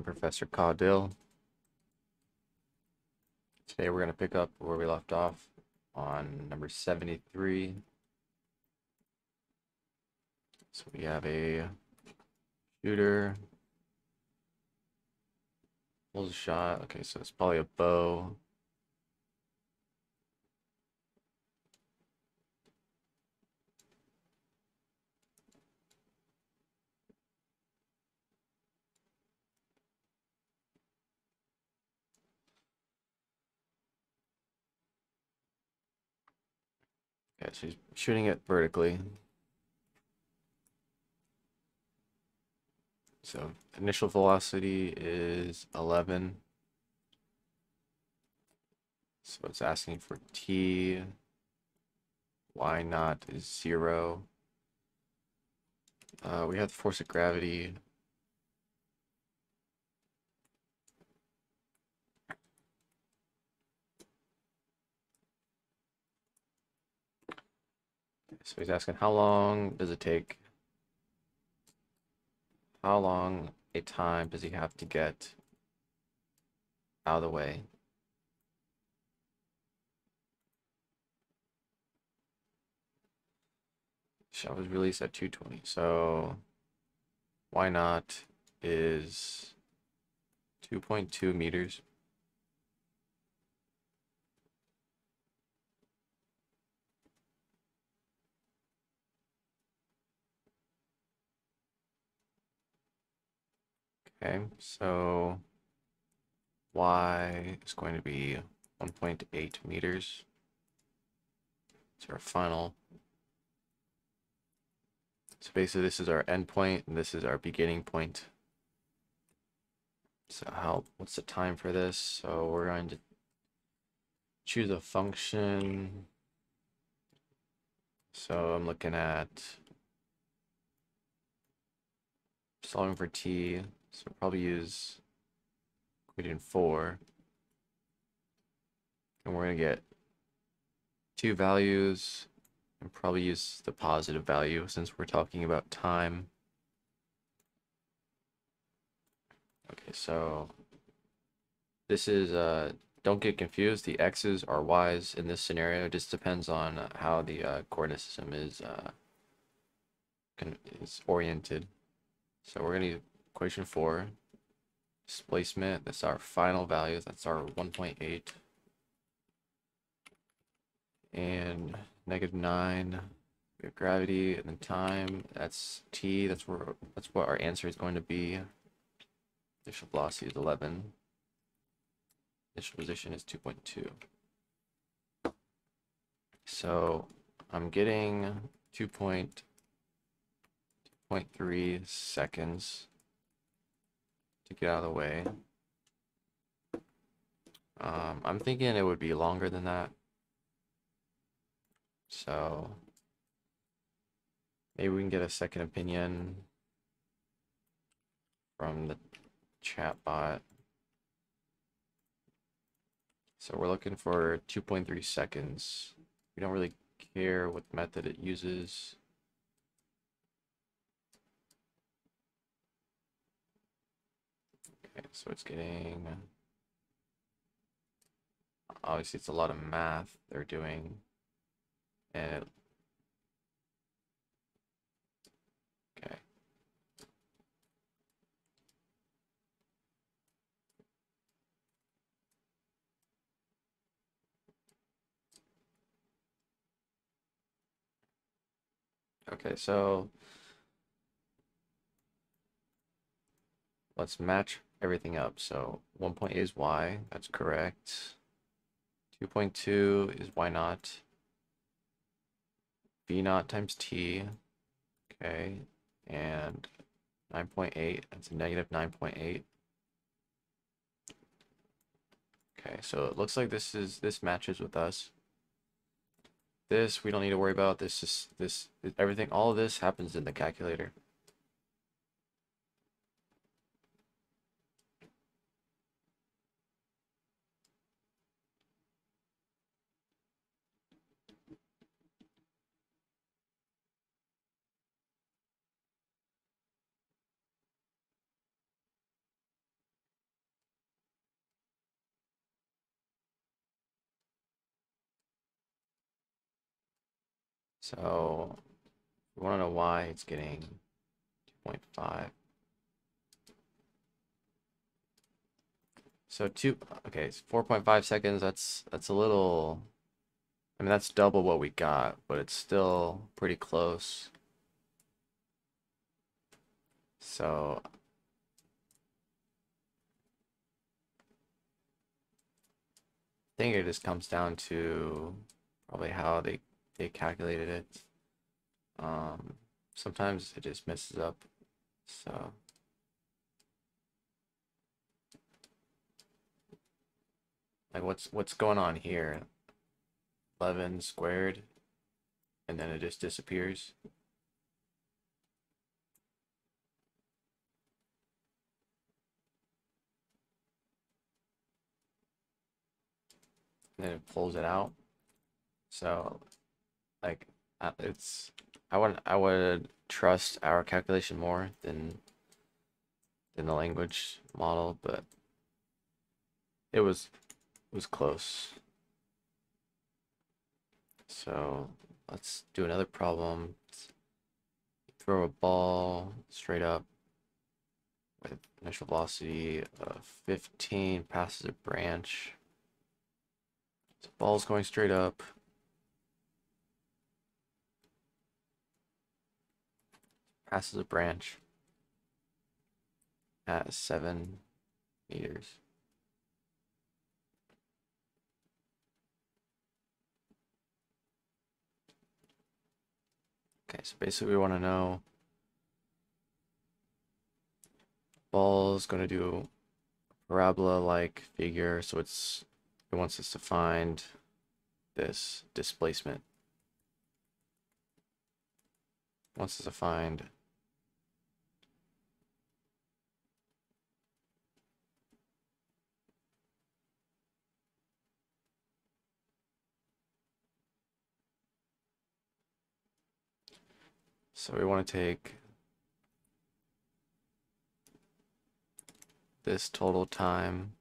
I'm Professor Caudill. Today we're going to pick up where we left off on number 73. So we have a shooter. Pulls a shot. Okay, so it's probably a bow. Okay, so he's shooting it vertically. So initial velocity is 11. So it's asking for T. Y naught is zero. Uh, we have the force of gravity. So he's asking how long does it take? How long a time does he have to get out of the way? Shell was released at 220. So y naught is 2.2 meters. Okay, so y is going to be 1.8 meters. It's our final. So basically this is our endpoint and this is our beginning point. So how, what's the time for this? So we're going to choose a function. So I'm looking at solving for t. So we'll probably use equation 4. And we're going to get two values and probably use the positive value since we're talking about time. Okay, so this is, uh, don't get confused, the x's are y's in this scenario. It just depends on how the uh, coordinate system is, uh, is oriented. So we're going to equation 4. Displacement, that's our final value, that's our 1.8. And negative 9, we have gravity, and then time, that's t, that's where that's what our answer is going to be. Initial velocity is 11. Initial position is 2.2. So I'm getting 2.3 seconds to get out of the way. Um, I'm thinking it would be longer than that. So maybe we can get a second opinion from the chat bot. So we're looking for 2.3 seconds. We don't really care what method it uses. Okay, so it's getting... Uh, obviously, it's a lot of math they're doing. And... Okay. Okay, so let's match everything up. So 1.8 is y, that's correct. 2.2 is y naught. v naught times t, okay. And 9.8, that's a negative 9.8. Okay, so it looks like this is this matches with us. This we don't need to worry about. This is this everything. All of this happens in the calculator. So we want to know why it's getting 2.5. So two, okay, it's 4.5 seconds. That's that's a little. I mean, that's double what we got, but it's still pretty close. So I think it just comes down to probably how they they calculated it. Um, sometimes it just messes up. So like what's what's going on here? 11 squared and then it just disappears. And then it pulls it out. So like uh, it's I would I would trust our calculation more than than the language model, but it was it was close. So let's do another problem. Throw a ball straight up with initial velocity of 15, passes a branch. So ball's going straight up. Passes a branch at 7 meters. Okay, so basically we want to know ball's going to do a parabola-like figure, so it's it wants us to find this displacement. It wants us to find So we want to take this total time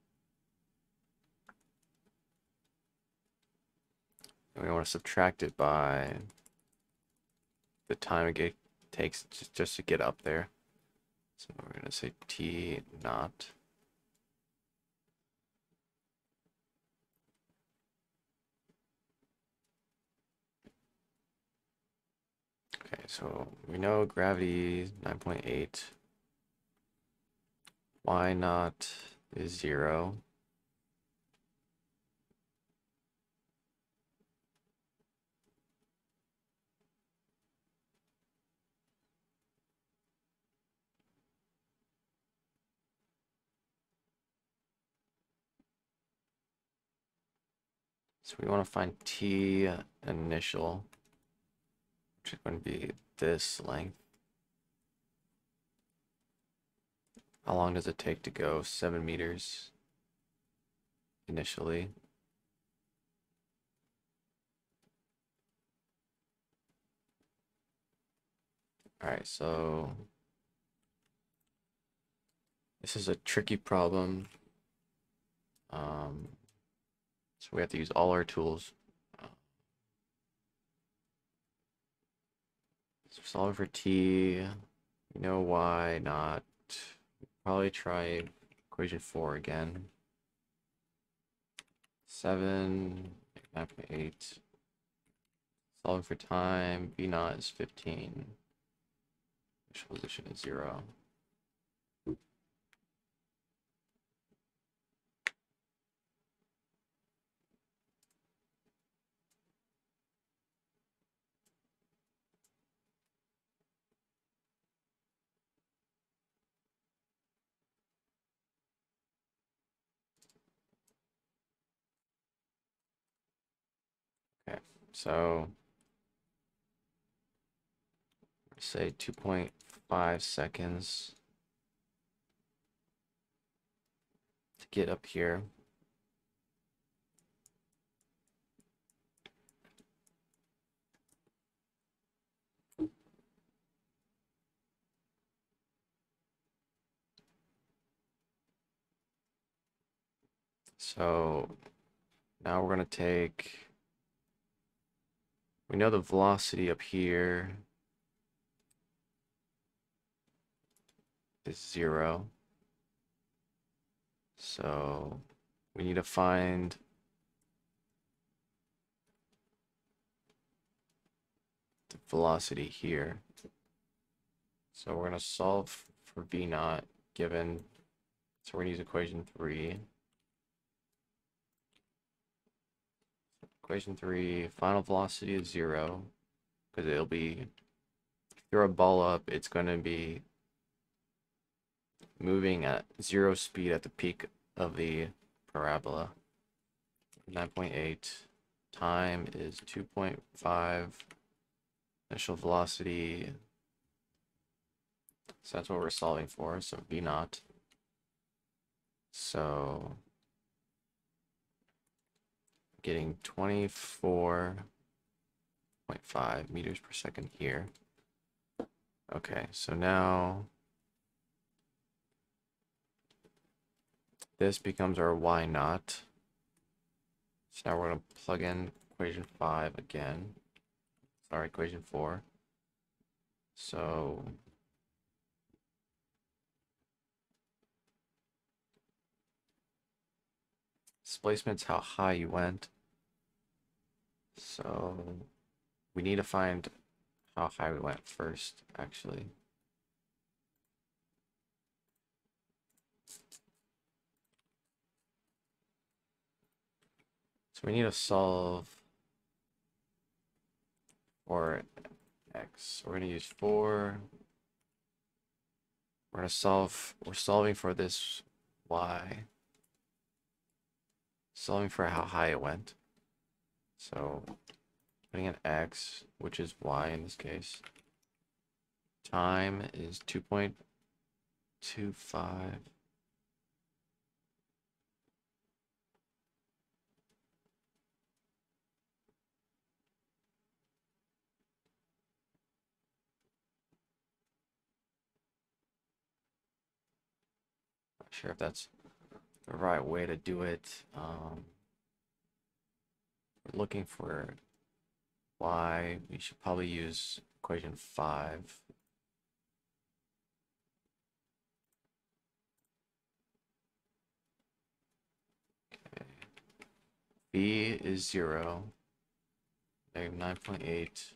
and we want to subtract it by the time it takes just, to get up there. So we're going to say T naught. Okay, so we know gravity 9.8. Y naught is 0. So we want to find T initial, is going to be this length. How long does it take to go 7 meters initially? Alright, so this is a tricky problem. Um, so we have to use all our tools. So solve for t, you know why not. Probably try equation 4 again. 7, 9.8. Solving for time, v naught is 15. Initial position is 0. So say 2.5 seconds to get up here. So now we're going to take We know the velocity up here is zero. So we need to find the velocity here. So we're going to solve for V naught given, so we're going to use equation 3. Equation 3, final velocity is 0, because it'll be, throw a ball up, it's going to be moving at 0 speed at the peak of the parabola. 9.8, time is 2.5, initial velocity so that's what we're solving for, so V naught. So getting 24.5 meters per second here. Okay, so now this becomes our Y naught. So now we're going to plug in equation 5 again. Sorry, equation 4. So displacement's how high you went. So we need to find how high we went first, actually. So we need to solve for x. We're going to use 4. We're going to solve, we're solving for this y solving for how high it went. So putting an x, which is y in this case. Time is 2.25. Not sure if that's the right way to do it. Um, looking for y. We should probably use equation 5. Okay. B is 0. Negative 9.8.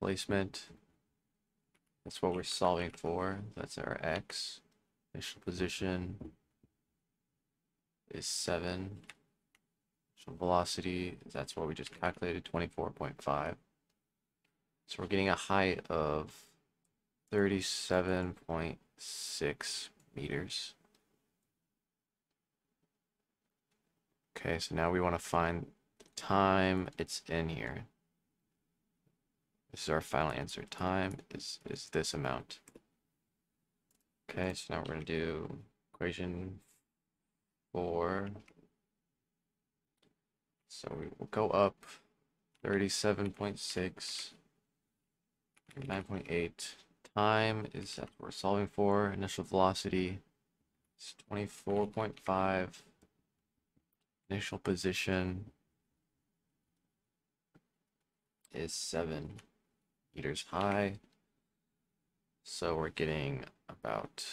Placement. That's what we're solving for. That's our x. Initial position is 7. So velocity, that's what we just calculated, 24.5. So we're getting a height of 37.6 meters. Okay, so now we want to find the time it's in here. This is our final answer. Time is, is this amount. Okay, so now we're going to do equation four. So we will go up 37.6, 9.8. Time is that we're solving for. Initial velocity is 24.5. Initial position is 7 meters high. So we're getting about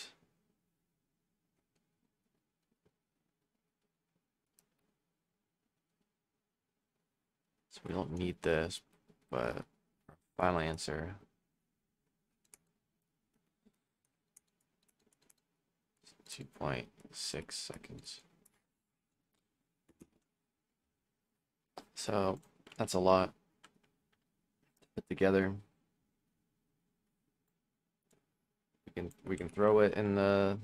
we don't need this, but final answer. Two point six seconds. So that's a lot to put together. We can we can throw it in the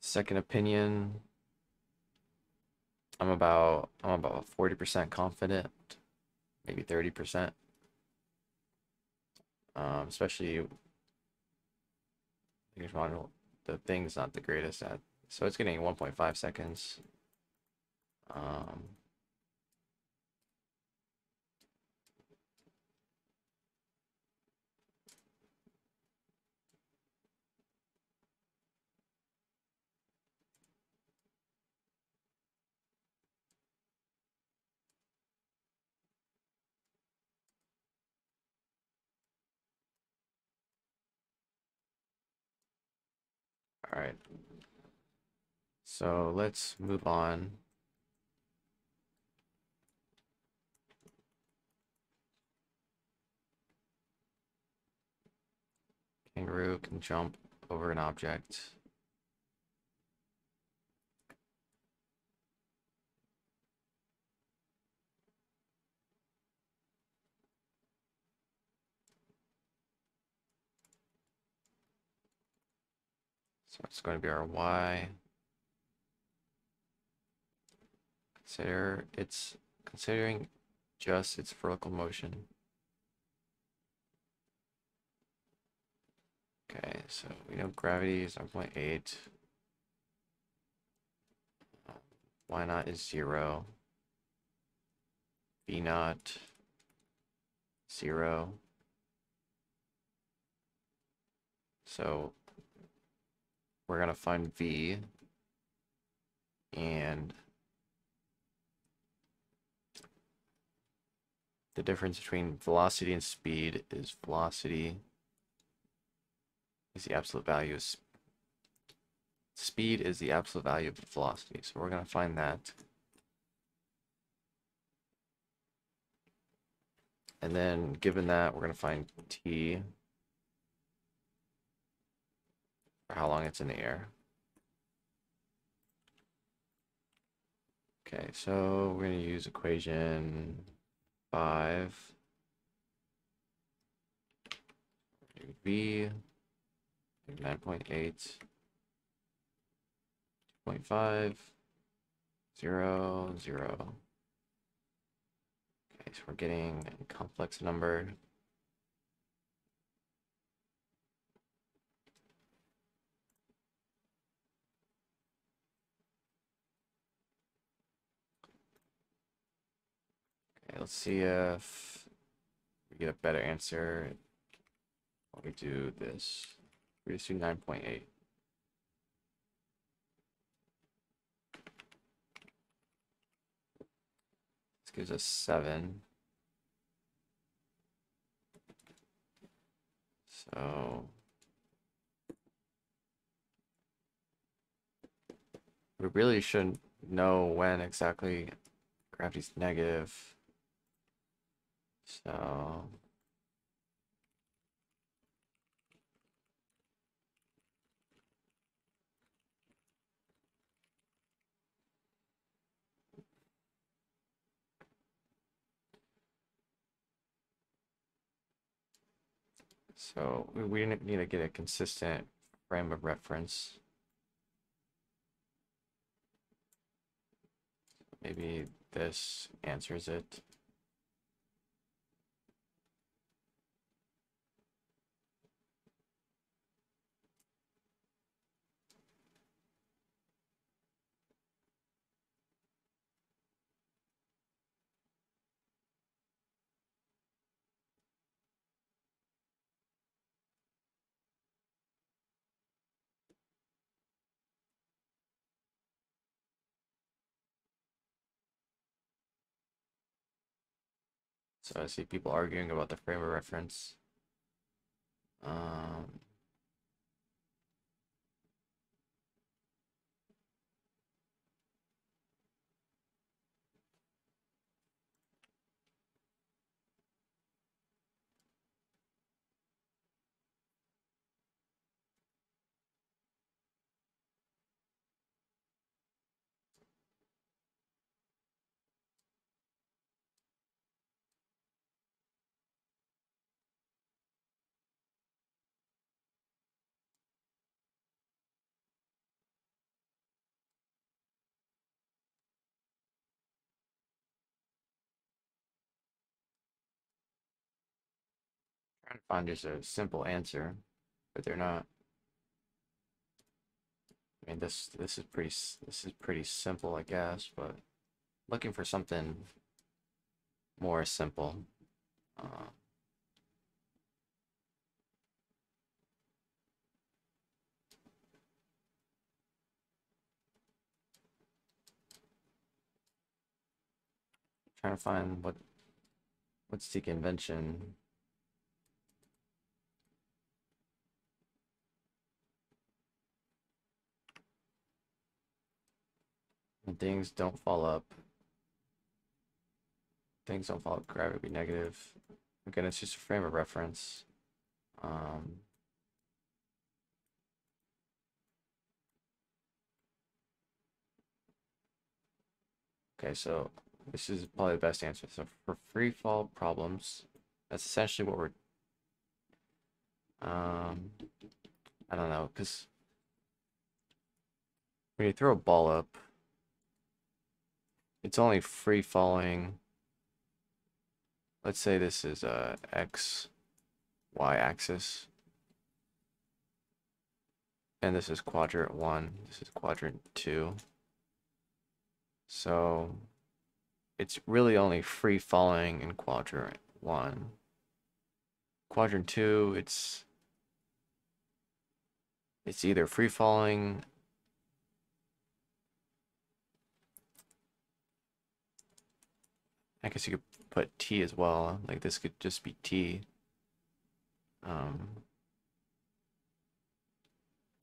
second opinion I'm about I'm about 40% confident, maybe 30%. Um, especially the thing's not the greatest at so it's getting 1.5 seconds. Um, right. So let's move on. Kangaroo can jump over an object. So it's going to be our y. Consider it's considering just its vertical motion. Okay, so we know gravity is 0.8. Y naught is zero. V naught zero. So we're gonna find V and the difference between velocity and speed is velocity is the absolute value of speed is the absolute value of velocity. So we're going to find that. And then given that, we're going to find t for how long it's in the air. Okay, so we're going to use equation 5. V 9.8, 2.5, 0, 0. Okay, so we're getting a complex number. Let's see if we get a better answer when we do this. We just do 9.8. This gives us 7. So we really shouldn't know when exactly gravity's negative. So So we, need to get a consistent frame of reference. Maybe this answers it. So I see people arguing about the frame of reference. Um, trying to find just a simple answer, but they're not. I mean, this this is pretty this is pretty simple, I guess, but looking for something more simple. Uh, trying to find what what's the convention and things don't fall up. Things don't fall up, gravity be negative. Again, it's just a frame of reference. Um, okay, so this is probably the best answer. So for free fall problems, that's essentially what we're um I don't know, because when you throw a ball up, it's only free falling. Let's say this is a x, y axis. And this is quadrant one, this is quadrant two. So it's really only free falling in quadrant one. Quadrant two, it's it's either free falling I guess you could put T as well. Like this could just be T. Um,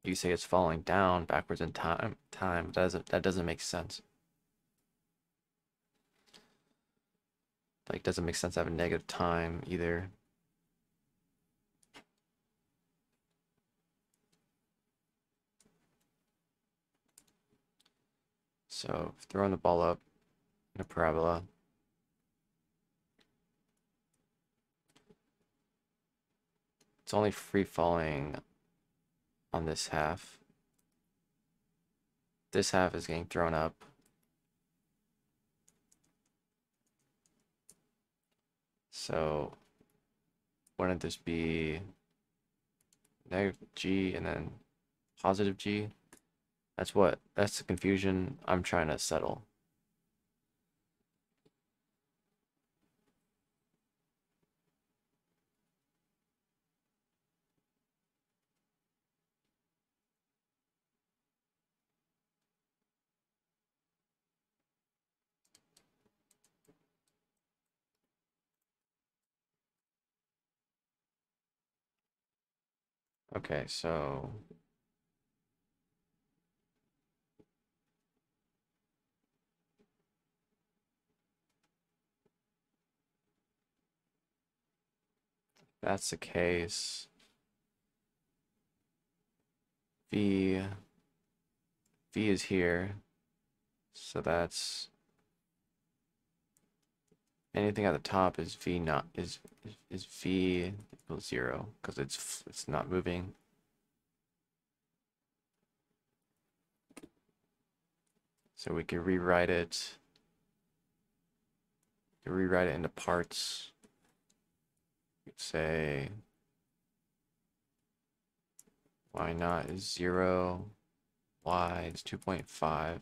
you say it's falling down backwards in time. Time that doesn't that doesn't make sense. Like doesn't make sense to have a negative time either. So throwing the ball up in a parabola. It's only free falling on this half. This half is getting thrown up. So wouldn't this be negative g and then positive g? That's what, that's the confusion I'm trying to settle. Okay, so that's the case. V V is here. So that's anything at the top is V naught is is, V equals zero because it's it's not moving. So we can rewrite it. rewrite it into parts. We'd say y naught is zero, y is 2.5.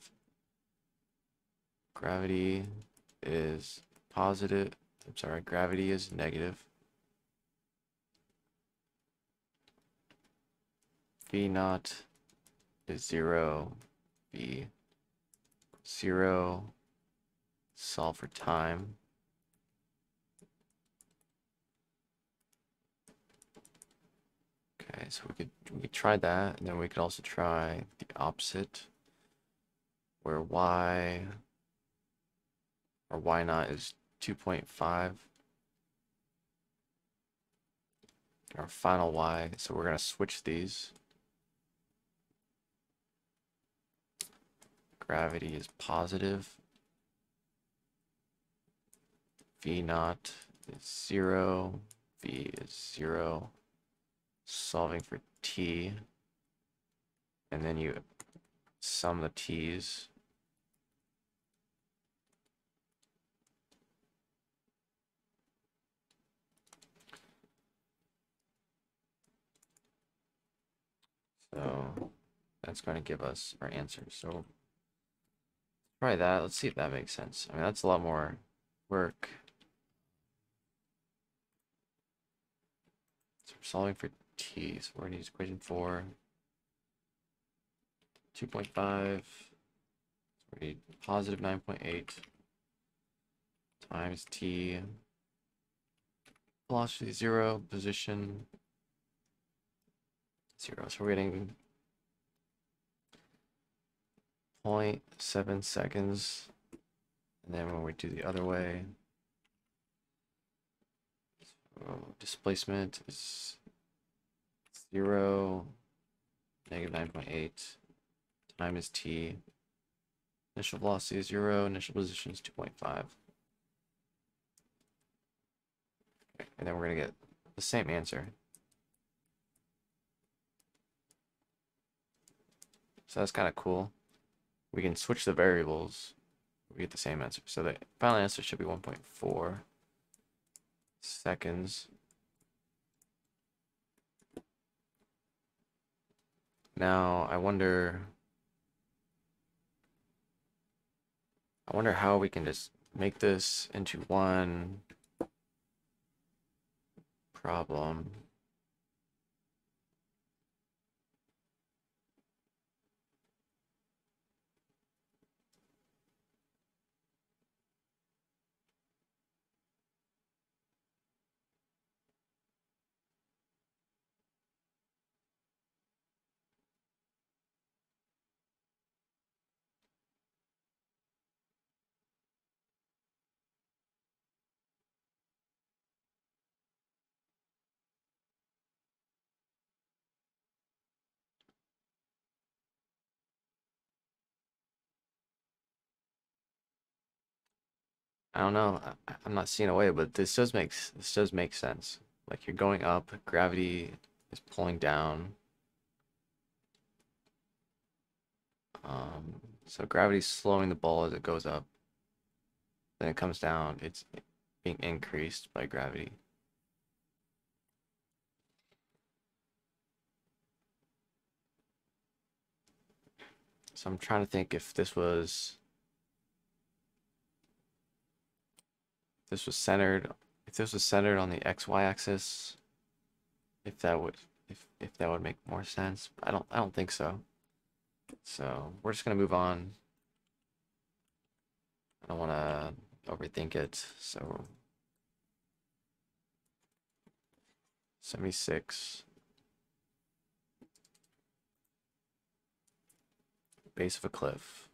Gravity is positive. I'm sorry, gravity is negative. V naught is zero, V zero, solve for time. Okay, so we could we could try that, and then we could also try the opposite, where y or y naught is 2.5. Our final y, so we're gonna switch these. Gravity is positive. V naught is zero. V is zero. Solving for t. And then you sum the t's. So that's going to give us our answer. So try that. Let's see if that makes sense. I mean, that's a lot more work. So we're solving for t. So we're going to use equation 4. 2.5. So we need positive 9.8 times t. Velocity 0, position 0. So we're getting 0.7 seconds. And then when we do the other way, so displacement is 0, negative 9.8. Time is t. Initial velocity is 0, initial position is 2.5. Okay, and then we're going to get the same answer. So that's kind of cool. We can switch the variables. We get the same answer. So the final answer should be 1.4 seconds. Now, I wonder... I wonder how we can just make this into one problem. I don't know. I, I'm not seeing a way, but this does make this does make sense. Like you're going up, gravity is pulling down. Um, so gravity's slowing the ball as it goes up. Then it comes down. It's being increased by gravity. So I'm trying to think if this was this was centered, if this was centered on the XY axis, if that would, if, if that would make more sense. I don't, I don't think so. So we're just gonna move on. I don't want to overthink it. So 76. Base of a cliff.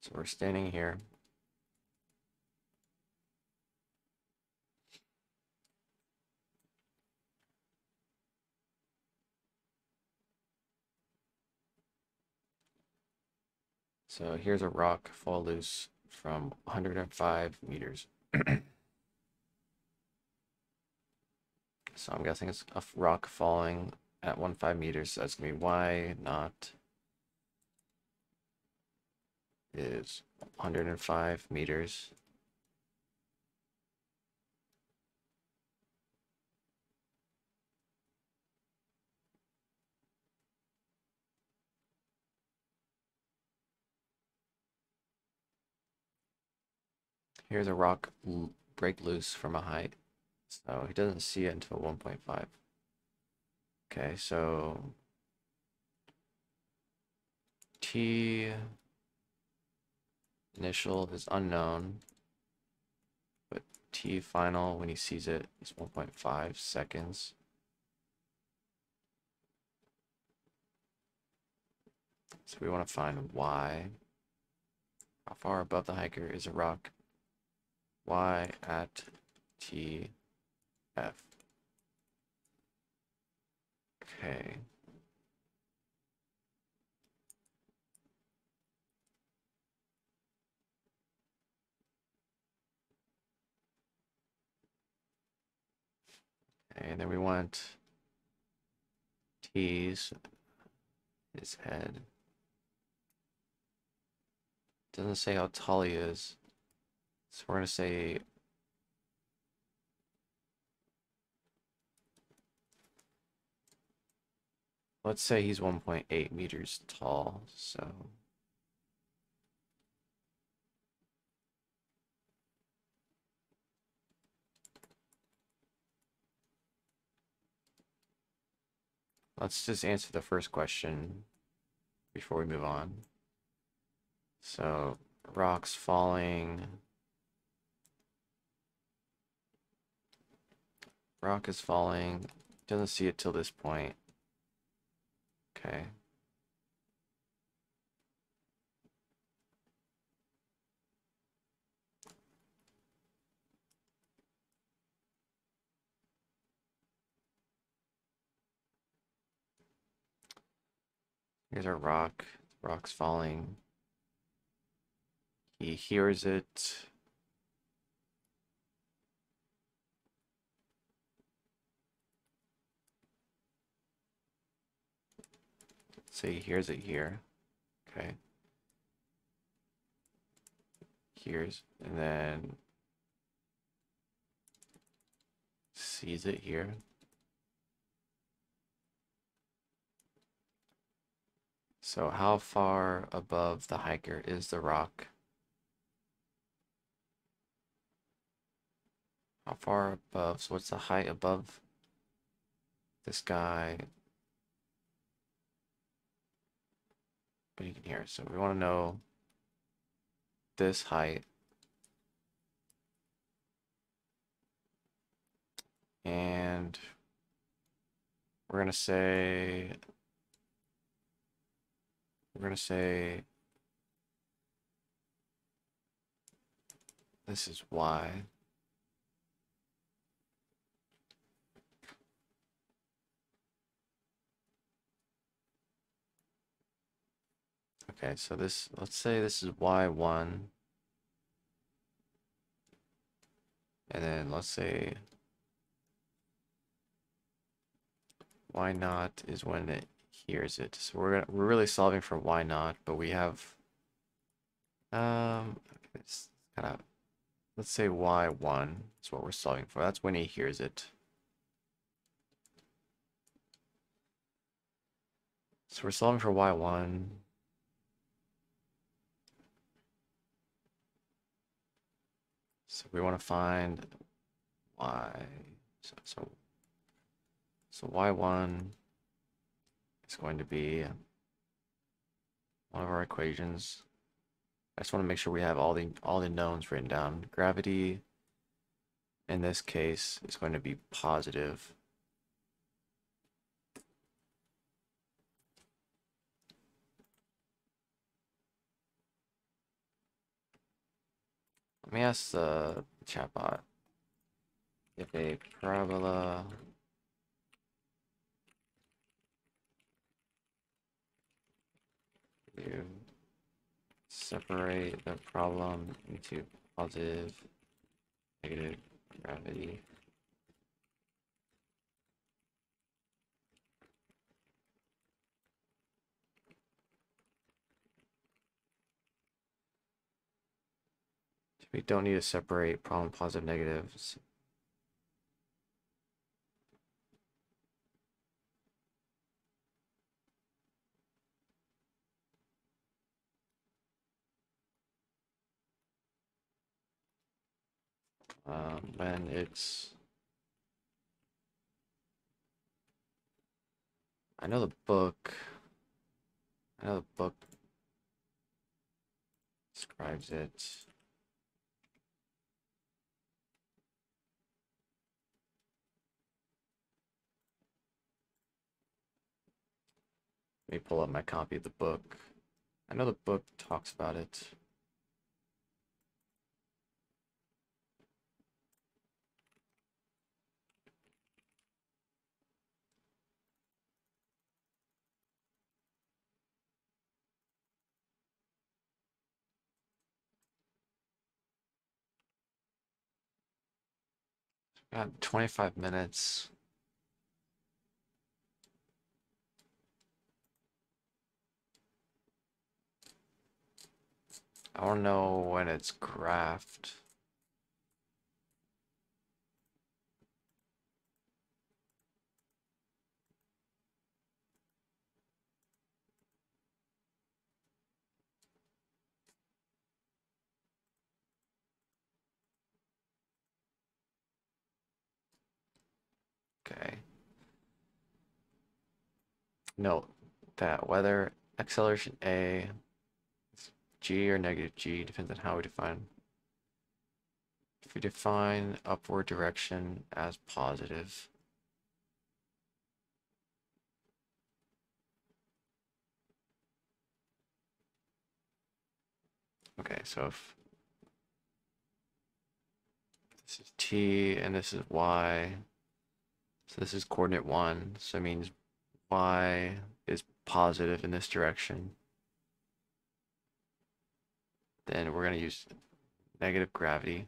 So we're standing here. So here's a rock fall loose from 105 meters. so I'm guessing it's a rock falling at 1.5 meters. So that's going to be y naught is 105 meters. Here's a rock break loose from a height. So he doesn't see it until 1.5. Okay, so T initial is unknown, but T final when he sees it is 1.5 seconds. So we want to find Y. How far above the hiker is a rock y at t f. Okay. Okay, and then we want T's his head. Doesn't say how tall he is. So we're going to say let's say he's 1.8 meters tall, so let's just answer the first question before we move on. So rocks falling Rock is falling. Doesn't see it till this point. Okay. Here's our rock. Rock's falling. He hears it. So he hears it here. Okay. Hears, and then sees it here. So how far above the hiker is the rock? How far above? So what's the height above this guy? You can hear. So we want to know this height. And we're going to say, we're going to say, this is y. Okay, so this, let's say this is y1. And then let's say y naught is when it hears it. So we're gonna, we're really solving for y naught, but we have um it's kind of let's say y1 is what we're solving for. That's when he hears it. So we're solving for y1. So we want to find y. So, so, so y1 is going to be um, one of our equations. I just want to make sure we have all the all the knowns written down. Gravity in this case is going to be positive. Let me ask the chatbot if a parabola you separate the problem into positive, negative gravity. We don't need to separate problem positive negatives. Um, when it's I know the book I know the book describes it Let me pull up my copy of the book. I know the book talks about it. Got 25 minutes. I don't know when it's graphed. Okay. Note that whether acceleration A g or negative g, depends on how we define. If we define upward direction as positive, okay, so if this is t and this is y, so this is coordinate one, so it means y is positive in this direction, then we're going to use negative gravity.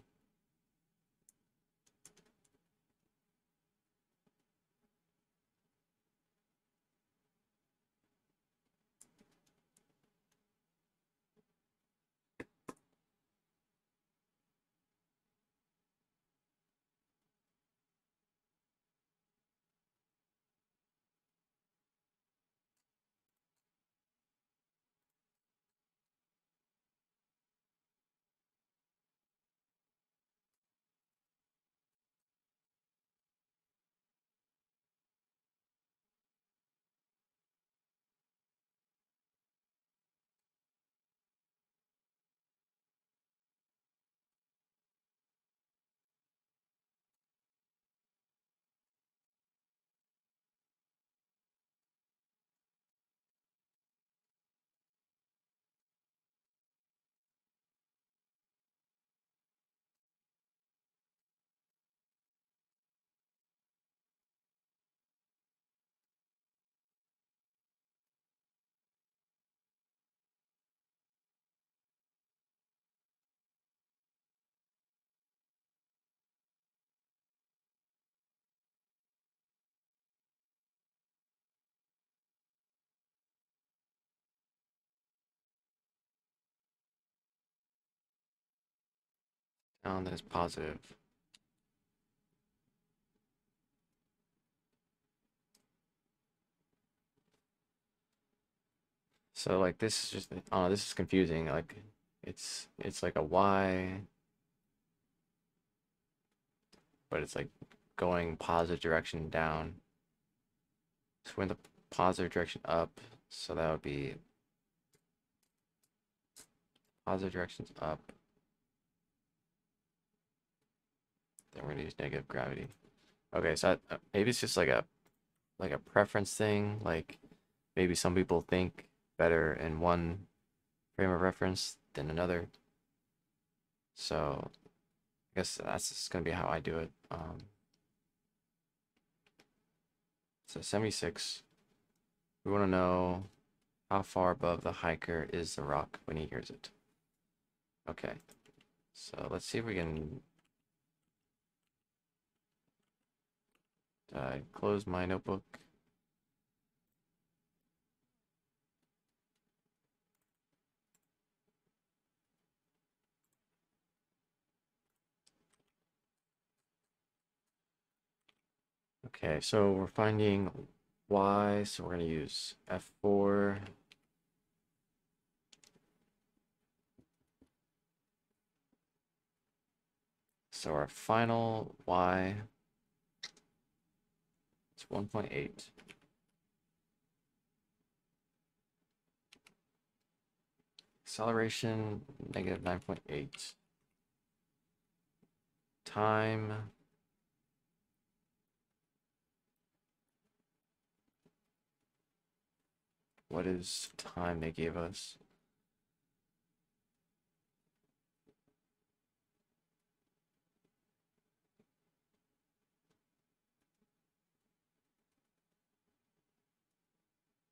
Down, then it's positive. So like this is just, oh, this is confusing. Like it's, it's like a Y, but it's like going positive direction down. So we're in the positive direction up, so that would be positive directions up. Then we're gonna use negative gravity. Okay, so I, uh, maybe it's just like a like a preference thing. Like maybe some people think better in one frame of reference than another. So I guess that's just gonna be how I do it. Um, so 76. We want to know how far above the hiker is the rock when he hears it. Okay, so let's see if we can uh, close my notebook. Okay, so we're finding y, so we're going to use f4. So our final y 1.8. Acceleration, negative 9.8. Time, What is time they gave us?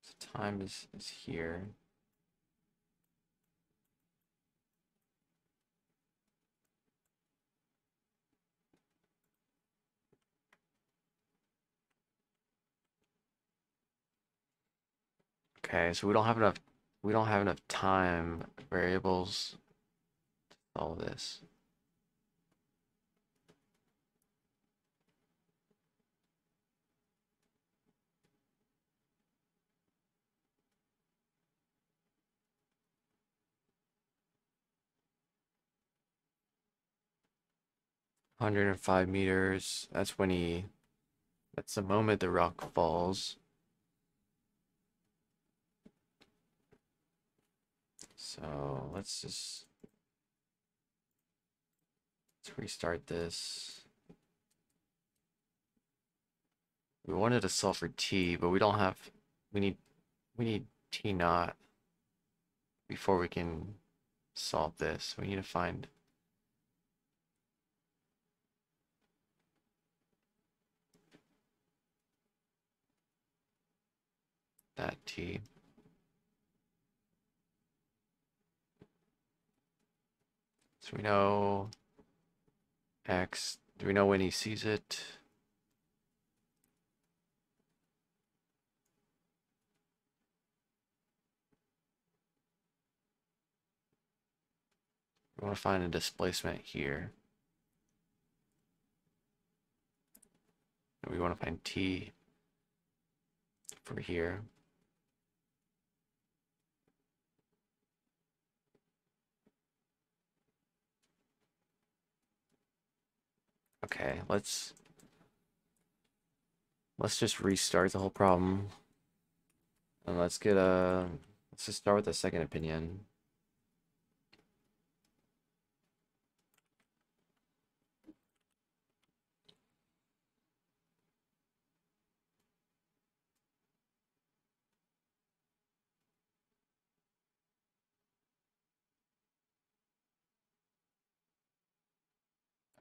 So time is, is here. Okay, so we don't have enough we don't have enough time variables to solve this. Hundred and five meters. That's when he. That's the moment the rock falls. So let's just let's restart this. We wanted to solve for t, but we don't have we need we need t naught before we can solve this. We need to find that T. So we know X, do we know when he sees it? We want to find a displacement here. We want to find T for here. Okay, let's let's just restart the whole problem. And let's get a let's just start with the second opinion.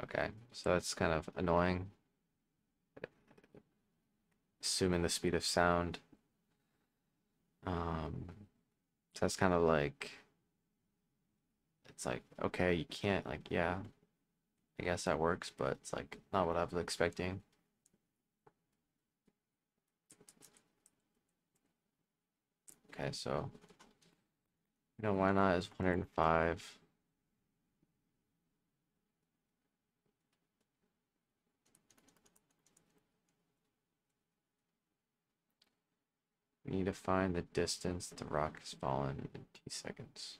Okay, so that's kind of annoying. Assuming the speed of sound. Um, so that's kind of like, it's like, okay, you can't, like, yeah, I guess that works, but it's like not what I was expecting. Okay, so, you know, y naught is 105. We need to find the distance the rock has fallen in t seconds.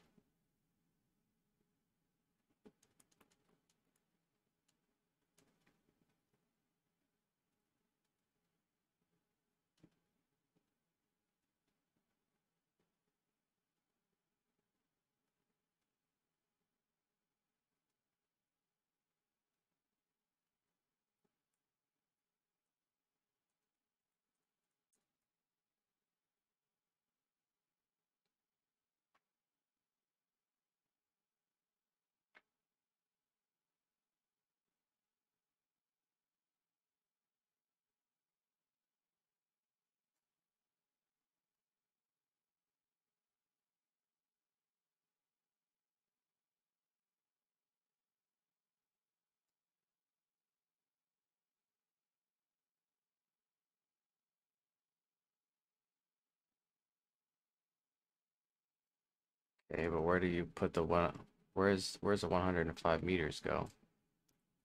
Okay, but where do you put the one? Where's where's the 105 meters go?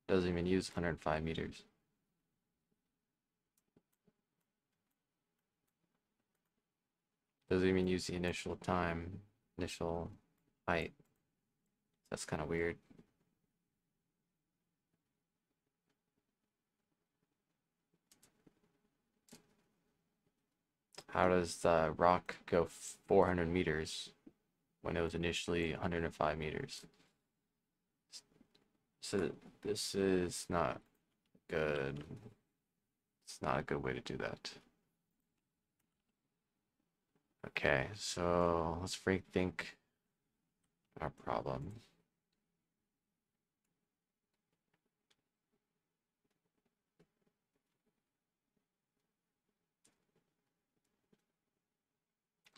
Doesn't even use 105 meters. Doesn't even use the initial time, initial height. That's kind of weird. How does the rock go 400 meters when it was initially 105 meters? So this is not good. It's not a good way to do that. Okay, so let's rethink our problem.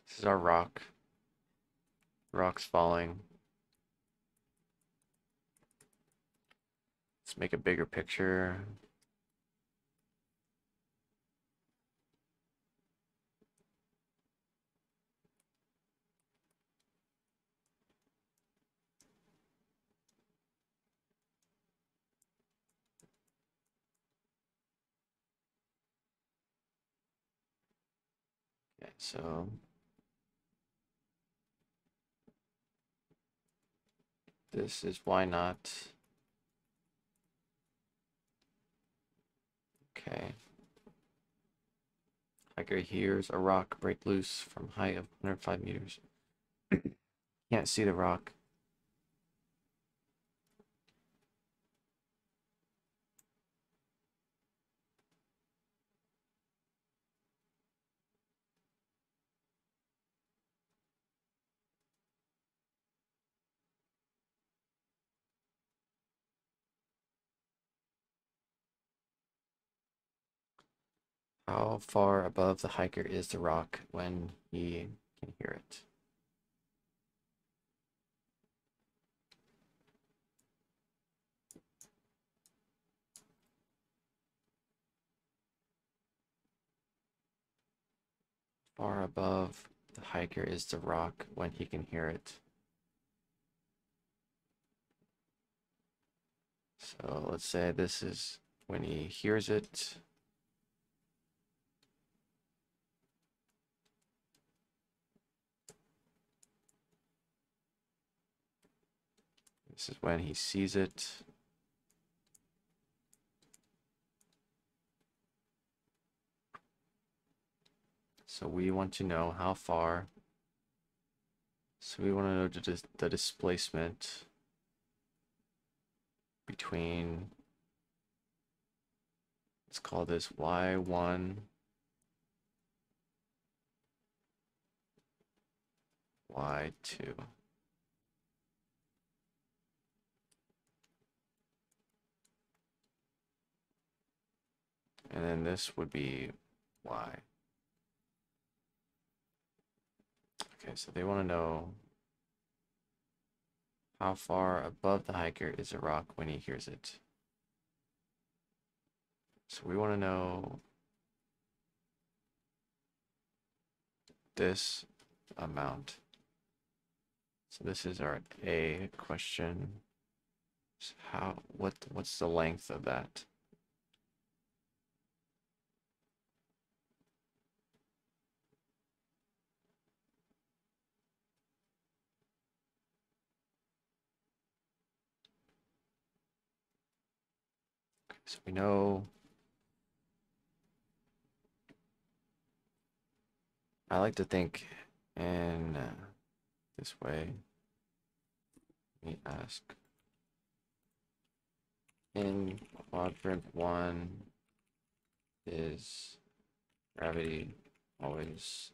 This is our rock. Rock's falling. Let's make a bigger picture. Okay, so this is y naught. Okay. Hiker hears a rock break loose from height of 105 meters. Can't see the rock. How far above the hiker is the rock when he can hear it? Far above the hiker is the rock when he can hear it. So let's say this is when he hears it. This is when he sees it. So we want to know how far. So we want to know the, dis the displacement between, let's call this y1, y2. And then this would be y. Okay, so they want to know how far above the hiker is a rock when he hears it. So we want to know this amount. So this is our A question. So how what what's the length of that? We know. I like to think in uh, this way. Let me ask. In quadrant one, is gravity always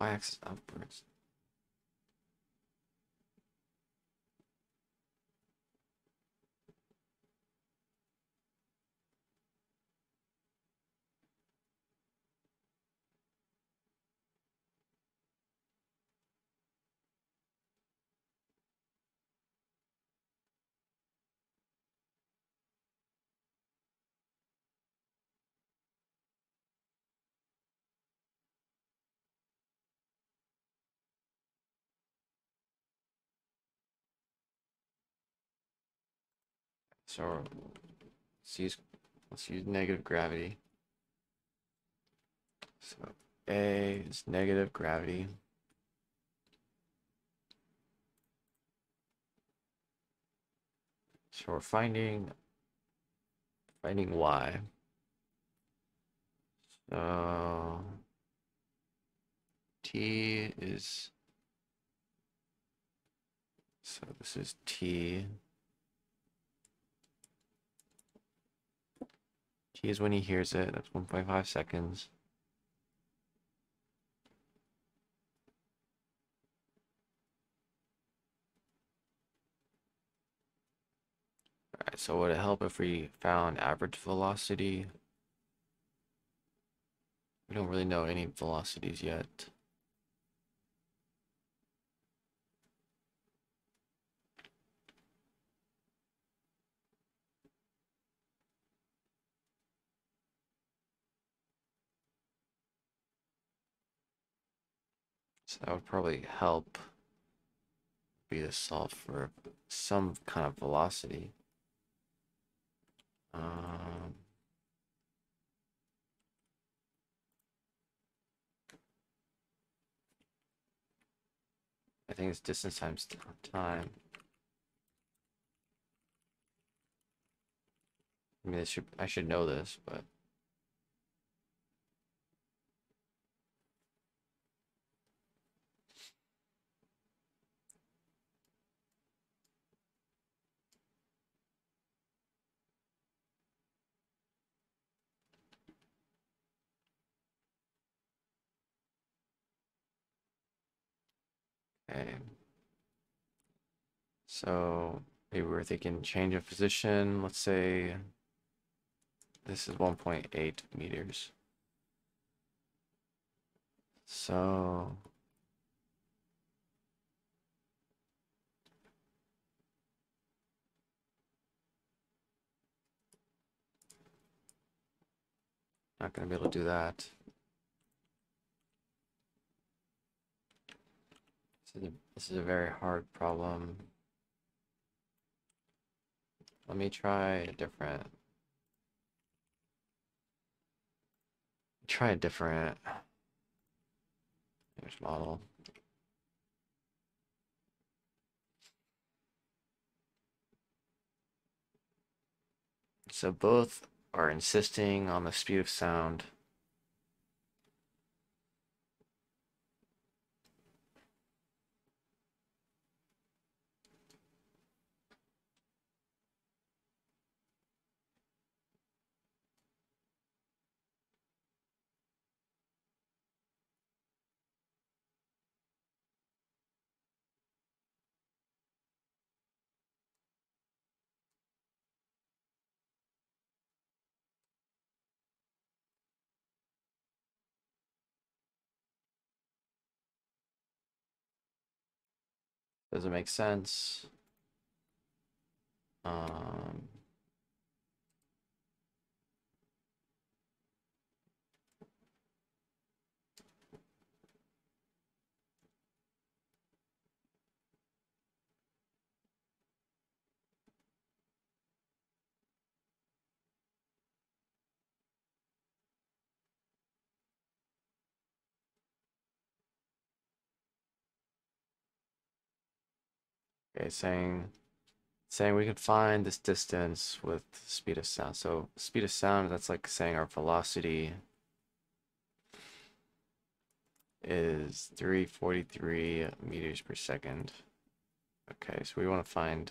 y-axis upwards. So let's use let's use negative gravity. So A is negative gravity. So we're finding finding y. So t is so this is t. T is when he hears it. That's 1.5 seconds. Alright, so would it help if we found average velocity? We don't really know any velocities yet. That would probably help be to solve for some kind of velocity. Um, I think it's distance times time. I mean, I should I should know this, but Okay. So maybe we're thinking change of position. Let's say this is 1.8 meters. So not gonna be able to do that. This is a, very hard problem. Let me try a different. Try a different image model. So both are insisting on the speed of sound. Does it make sense? Um, saying saying we can find this distance with speed of sound. So speed of sound, that's like saying our velocity is 343 meters per second. Okay, so we want to find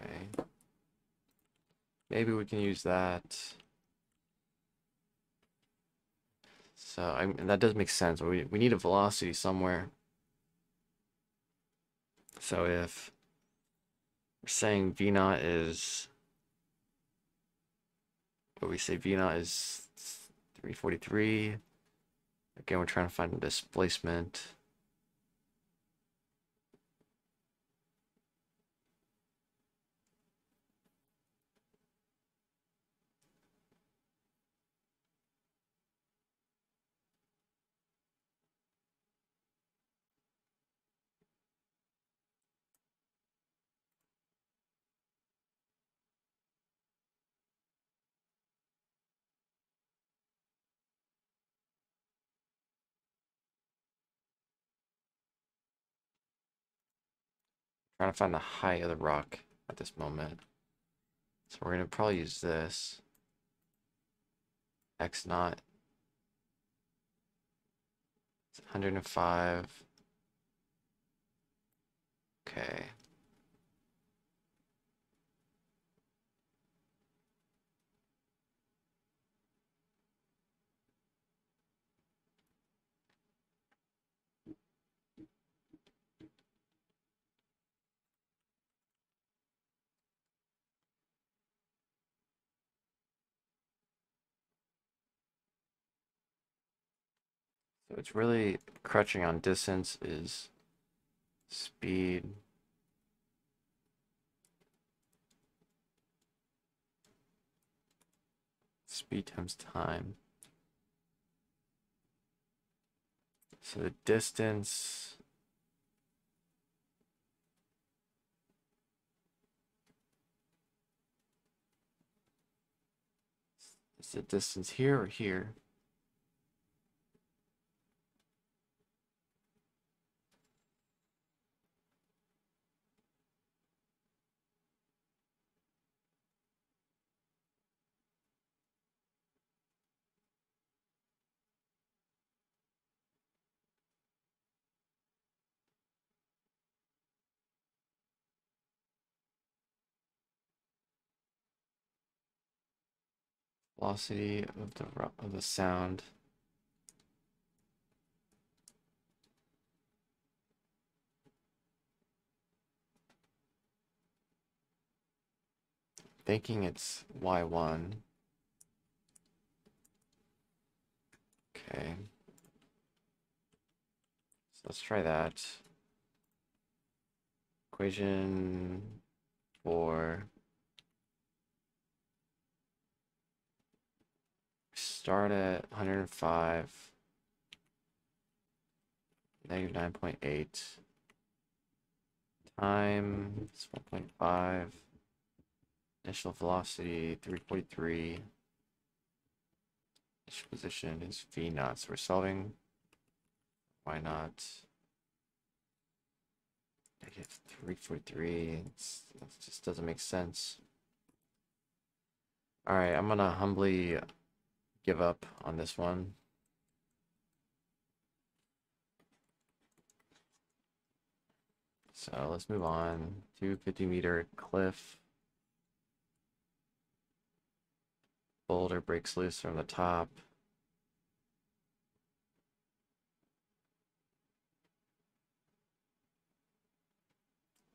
Okay. Maybe we can use that. So I that does make sense. We we need a velocity somewhere. So if we're saying V naught is what we say V naught is 343. Again, we're trying to find a displacement. Trying to find the height of the rock at this moment. So we're going to probably use this. X naught. It's 105. Okay. It's really crutching on distance is speed. Speed times time. So the distance is the distance here or here? velocity of the of the sound. Thinking it's y1. Okay. So let's try that. Equation 4. Start at 105 negative 9.8 time is 1.5 initial velocity 343 initial position is v naught so we're solving y naught negative 343 it's, it just doesn't make sense. All right i'm gonna humbly give up on this one So let's move on to 50 meter cliff. Boulder breaks loose from the top.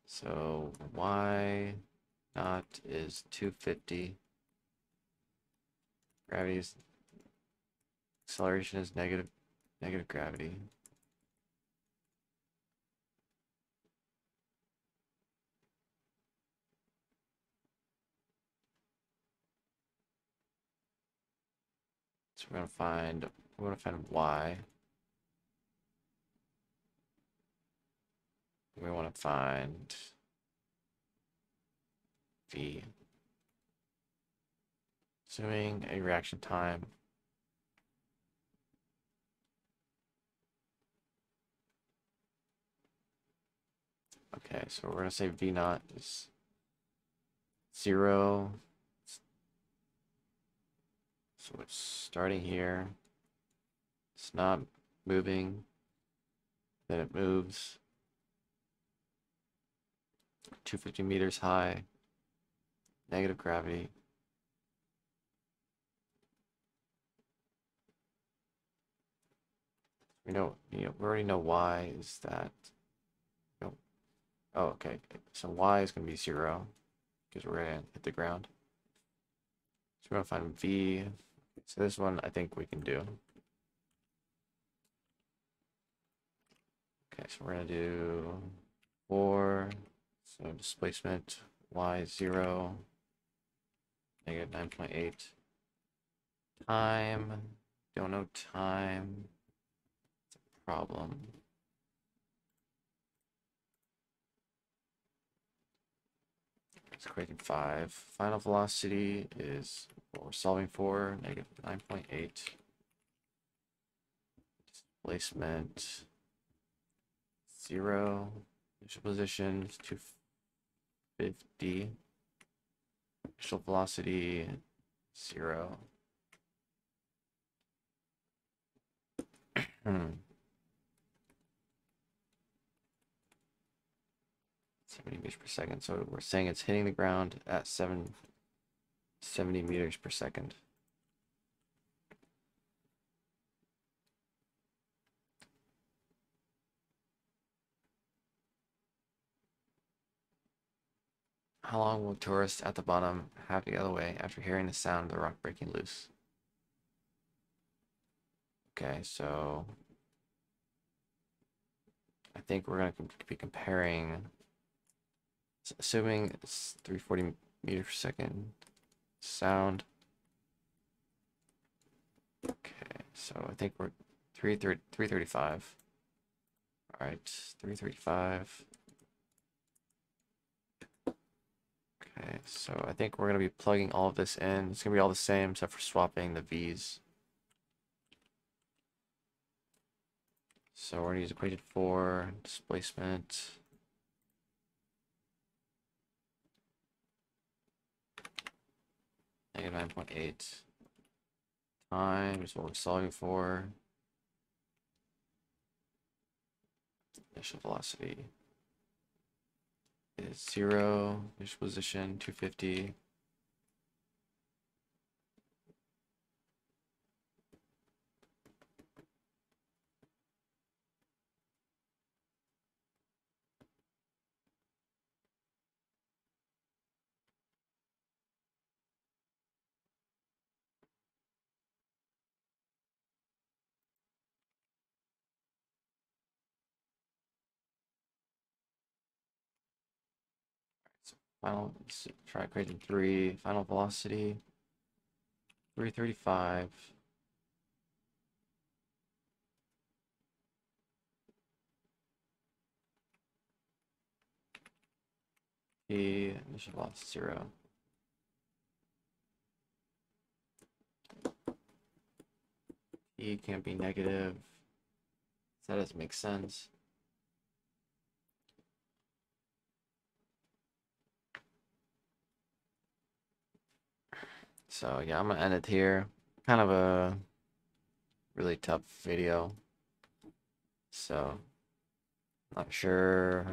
So y naught is 250. Gravity's acceleration is negative negative gravity. So we're gonna find we're gonna find y. We want to find v. Assuming a reaction time Okay, so we're gonna say v naught is zero so it's starting here. It's not moving. Then it moves. 250 meters high. Negative gravity. We know, you know, we already know y is that. Oh, okay. So y is going to be zero because we're going to hit the ground. So we're going to find v so this one I think we can do. Okay, so we're gonna do four. So displacement y zero, negative nine point eight. Time, don't know time. It's a problem. It's creating 5. Final velocity is what we're solving for, negative 9.8. Displacement 0. Initial position is 250. Initial velocity 0. Hmm. 70 meters per second. So we're saying it's hitting the ground at 7 70 meters per second. How long will tourists at the bottom have to get away after hearing the sound of the rock breaking loose? Okay, so I think we're going to be comparing, assuming it's 340 meters per second, sound. Okay, so I think we're 335. All right, 335. Okay, so I think we're going to be plugging all of this in. It's going to be all the same except for swapping the V's. So we're going to use equation 4, displacement. Negative 9.8 times what we're solving for. Initial velocity is zero. Initial position 250. Final try creating three. Final velocity. 335. E initial velocity zero. E can't be negative. That doesn't make sense. So yeah, I'm gonna end it here. Kind of a really tough video. So not sure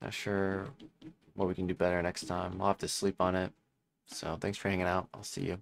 not sure what we can do better next time. I'll have to sleep on it. So thanks for hanging out. I'll see you.